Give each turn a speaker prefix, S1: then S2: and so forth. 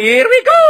S1: Here we go!